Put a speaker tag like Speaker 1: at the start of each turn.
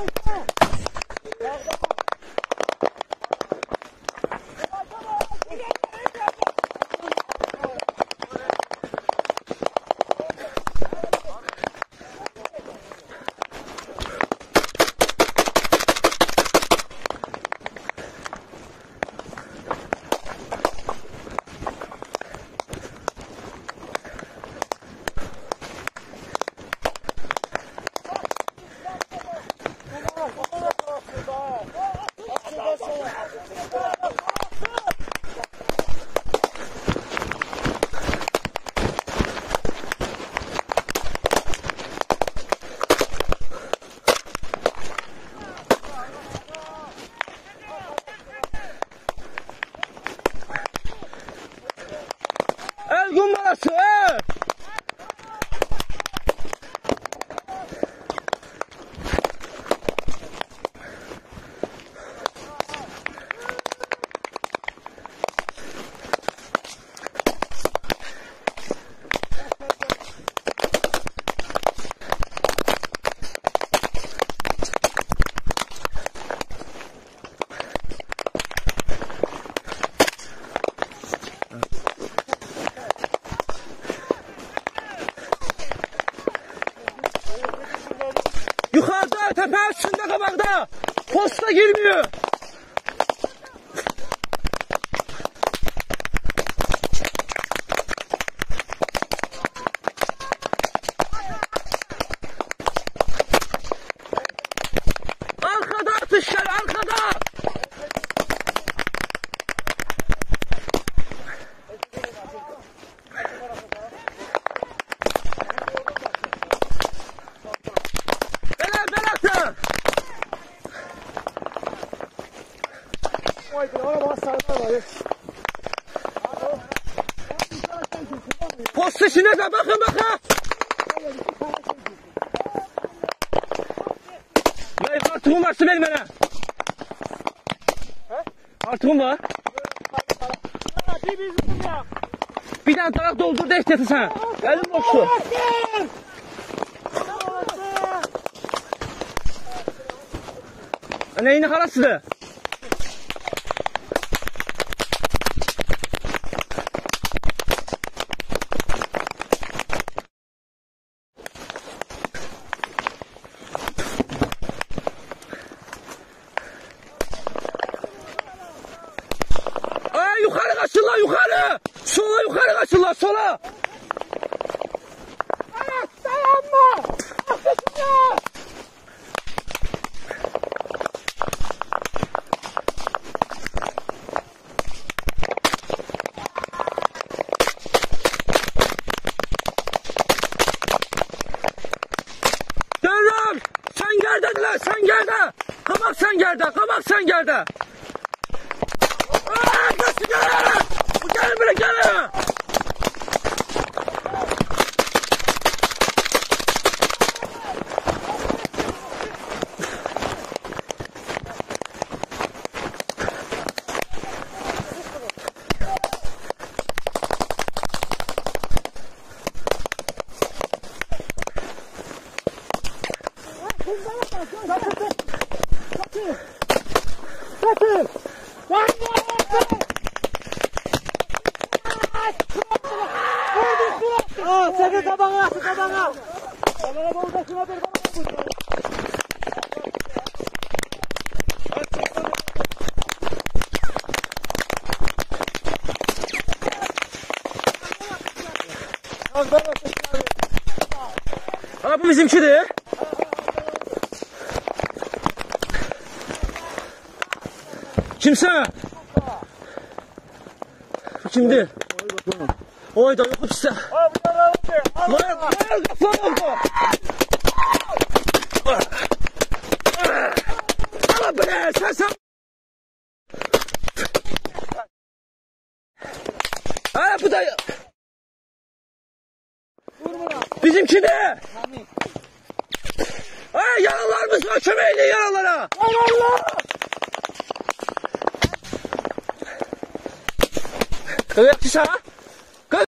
Speaker 1: Oh, oh. Kabakta. Posta girmiyor. Post içine de bakın bakın. Ya artığım var verin bana. Artığım var. Bir tane tarak doldur da ehliyeti sana. Elim boştu. Neyini harasıdı? gəl dedilər, sən gəl də. Qamaq sən gəl də, qamaq sən gəl də. Aa, qaçı gəl. Bu gəl belə gəl.
Speaker 2: Kaçın! Dayanma! Aa, sakın tabana, tabana. Tabana bolda şuna bir bana
Speaker 1: bu bizimkidir. Kimse? Bu kimdir? Oy da yok işte. Lan lan kafam oldu. Ala bre sen sen. Ha bu da. Bizimki ne? Ay yaralar mısın? Kömeğli yaralara.
Speaker 2: Allah!
Speaker 1: Evet sana.